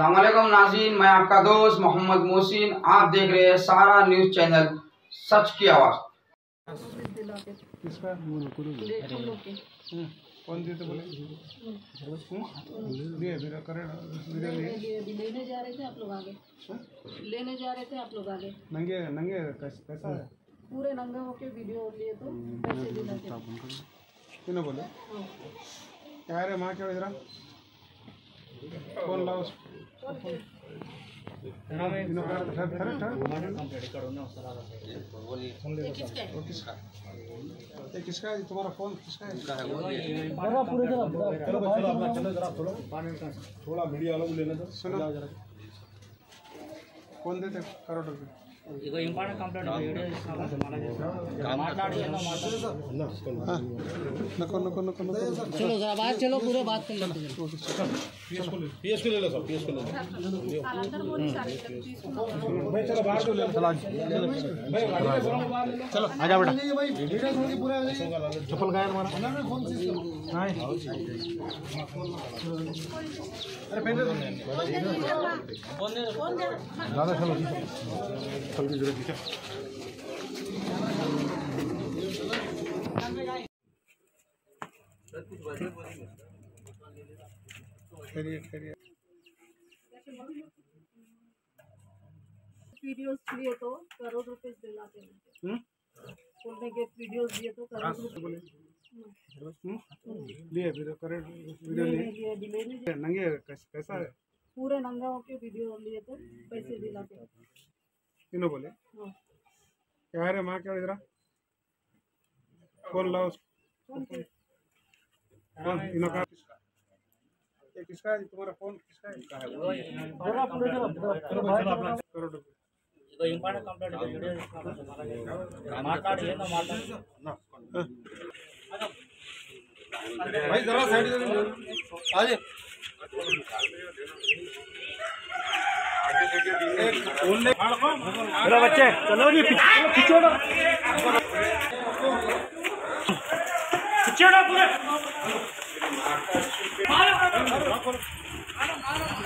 सलामकुम नाजीन मैं आपका दोस्त मोहम्मद मोहसिन, आप देख रहे हैं सारा न्यूज़ चैनल सच की आवाज़ कौन बोले? लिए लिए जा रहे थे आप लोग आगे लेने जा रहे थे आप लोग आगे नंगे नंगे कैसा है पूरे नंगा होके वीडियो लिए तो पैसे बोले। क्या रे माँ क्या इधर कौन लाओ किसका है तुम्हारा फ़ोन किसका है? चलो जरा थोड़ा मीडिया वालों को लेना था सुनो कौन देते करोड़ रुपये इम्पोर्टेंट नको नको नको नको चलो सर बात चलो पूरे बात कर लेते हैं पीएस को ले लो सर पीएस को ले लो भाई चलो बाहर को ले चलो चलो आ जा बेटा चप्पल गायब हमारा अरे पहले फ़ोन दे फ़ोन दे दादा चलो चल की ज़रूरत है खैरिए खैरिए वीडियोस लिए तो करोड़ रुपए दिलाते हैं हम्म? बोलने के वीडियोस दिए तो करोड़ रुपए। हम्म? लिए फिर करे वीडियो लिए। लेने लिए अभी लेने नंगे कैसा है? पूरे नंगा होके वीडियो लिए तो पैसे दिला के किन्हों बोले हाँ। क्या रे माँ क्या इधर? कौन लाओ कौन इन्हों का ये किसका है तुम्हारा फोन किसका है करोड़ रुपये ಈಗ ಇಂಪಾರ್ಟೆಂಟ್ ಕಂಪ್ಲೇಂಟ್ ವಿಡಿಯೋ ಮಾತಾಡಿ ಏನೋ ಮಾತಾಡಿ भाई जरा साइड आजे मेरा बच्चे चलो जी पिछोड़ो पिछोड़ो पूरे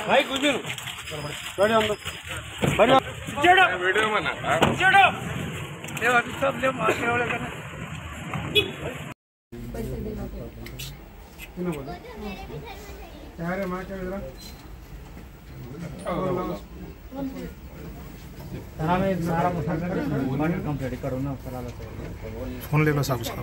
भाई कुछ बैठे हम बैठे। वीडियो में ना ले सब ले मार के वाले करना। किन बोल क्या रे मार के जरा फोन ले लो सब उसका।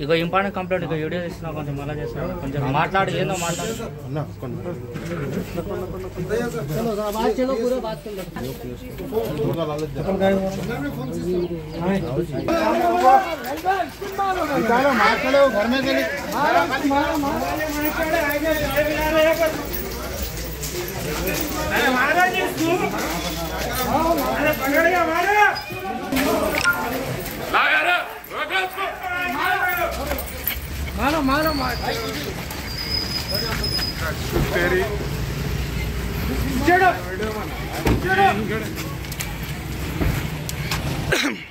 ఇక ఇంపార్టెంట్ కంప్లైంట్ ఇక వీడియో తీస్తున్నావు కొంచెం మళ్ళీ చేస్తున్నావు కొంచెం మాట్లాడి ఏందో మాట్లాడు మాట్లాడే कौन चलो जरा बाहर चलो